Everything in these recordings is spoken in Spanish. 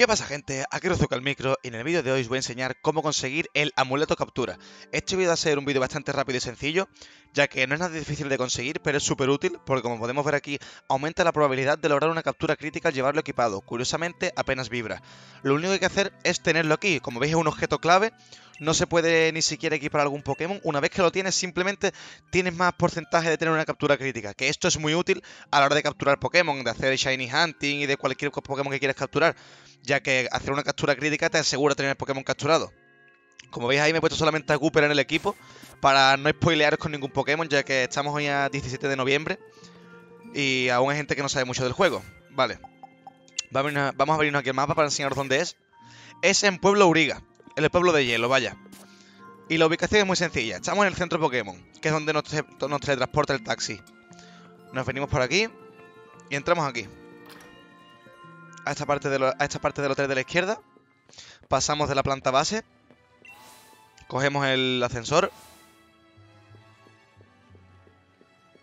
¿Qué pasa gente? Aquí Rozuka el micro y en el vídeo de hoy os voy a enseñar cómo conseguir el amuleto captura. Este vídeo va a ser un vídeo bastante rápido y sencillo, ya que no es nada difícil de conseguir, pero es súper útil porque como podemos ver aquí, aumenta la probabilidad de lograr una captura crítica al llevarlo equipado. Curiosamente, apenas vibra. Lo único que hay que hacer es tenerlo aquí, como veis es un objeto clave, no se puede ni siquiera equipar algún Pokémon. Una vez que lo tienes, simplemente tienes más porcentaje de tener una captura crítica. Que esto es muy útil a la hora de capturar Pokémon, de hacer Shiny Hunting y de cualquier Pokémon que quieras capturar ya que hacer una captura crítica te asegura tener el Pokémon capturado. Como veis ahí me he puesto solamente a Cooper en el equipo para no spoilearos con ningún Pokémon, ya que estamos hoy a 17 de noviembre y aún hay gente que no sabe mucho del juego. Vale, vamos a abrirnos aquí el mapa para enseñaros dónde es. Es en Pueblo Uriga, el pueblo de hielo, vaya. Y la ubicación es muy sencilla, estamos en el centro Pokémon, que es donde nos, nos teletransporta el taxi. Nos venimos por aquí y entramos aquí a esta parte, de a esta parte del hotel de la izquierda. Pasamos de la planta base. Cogemos el ascensor.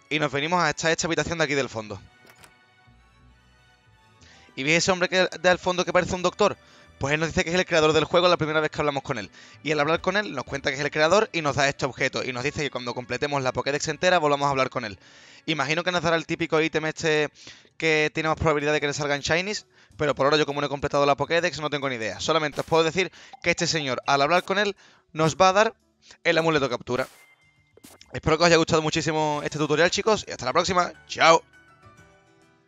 Y nos venimos a esta, esta habitación de aquí del fondo. ¿Y veis ese hombre que al fondo que parece un doctor? Pues él nos dice que es el creador del juego la primera vez que hablamos con él. Y al hablar con él nos cuenta que es el creador y nos da este objeto. Y nos dice que cuando completemos la Pokédex entera volvamos a hablar con él. Imagino que nos dará el típico ítem este que tiene más probabilidad de que le salgan shinies. Pero por ahora yo como no he completado la Pokédex no tengo ni idea. Solamente os puedo decir que este señor al hablar con él nos va a dar el amuleto captura. Espero que os haya gustado muchísimo este tutorial chicos y hasta la próxima. Chao.